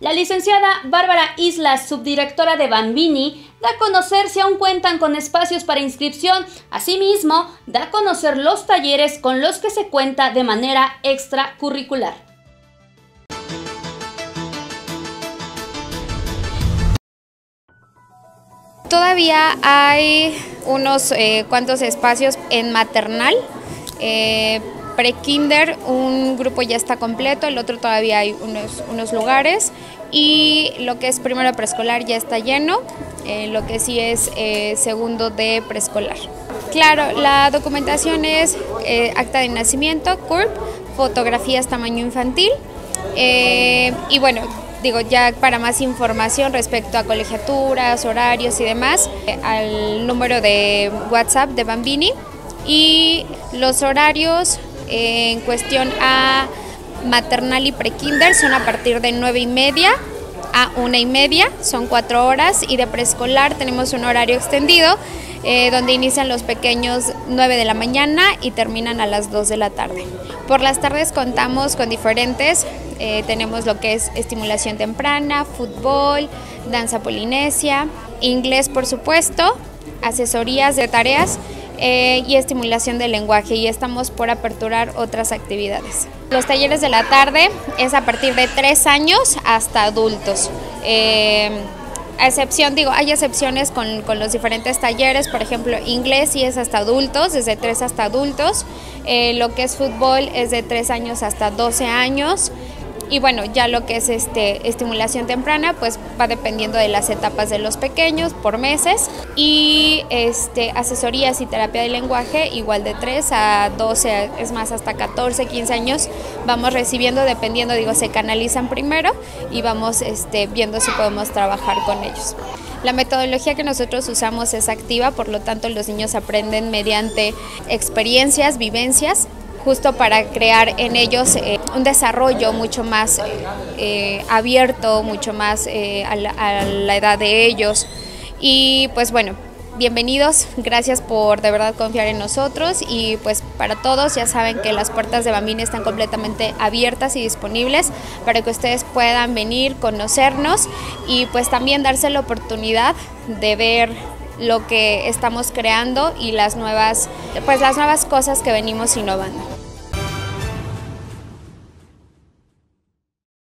La licenciada Bárbara Islas, subdirectora de Bambini, da a conocer si aún cuentan con espacios para inscripción. Asimismo, da a conocer los talleres con los que se cuenta de manera extracurricular. Todavía hay unos eh, cuantos espacios en maternal. Eh, Pre-kinder, un grupo ya está completo, el otro todavía hay unos, unos lugares. Y lo que es primero preescolar ya está lleno, eh, lo que sí es eh, segundo de preescolar. Claro, la documentación es eh, acta de nacimiento, CURP, fotografías tamaño infantil. y bueno, digo, ya para más información respecto a colegiaturas, horarios y demás, al número de WhatsApp de Bambini. Y los horarios en cuestión a maternal y prekinder son a partir de nueve y media a una y media, son cuatro horas, y de preescolar tenemos un horario extendido eh, donde inician los pequeños 9 de la mañana y terminan a las 2 de la tarde. Por las tardes contamos con diferentes, eh, tenemos lo que es estimulación temprana, fútbol, danza polinesia, inglés por supuesto, asesorías de tareas eh, y estimulación del lenguaje y estamos por aperturar otras actividades. Los talleres de la tarde es a partir de tres años hasta adultos. Eh, excepción, digo, hay excepciones con, con, los diferentes talleres, por ejemplo, inglés sí es hasta adultos, desde tres hasta adultos, eh, lo que es fútbol es de tres años hasta 12 años, y bueno, ya lo que es este estimulación temprana, pues va dependiendo de las etapas de los pequeños por meses. Y este asesorías y terapia de lenguaje, igual de 3 a 12, es más, hasta 14, 15 años, vamos recibiendo, dependiendo, digo, se canalizan primero y vamos este, viendo si podemos trabajar con ellos. La metodología que nosotros usamos es activa, por lo tanto los niños aprenden mediante experiencias, vivencias justo para crear en ellos eh, un desarrollo mucho más eh, abierto, mucho más eh, a la, a, la, edad de ellos. Y pues bueno, bienvenidos, gracias por de verdad confiar en nosotros y pues para todos ya saben que las puertas de Bambini están completamente abiertas y disponibles para que ustedes puedan venir, conocernos y pues también darse la oportunidad de ver lo que estamos creando y las nuevas, pues las nuevas cosas que venimos innovando.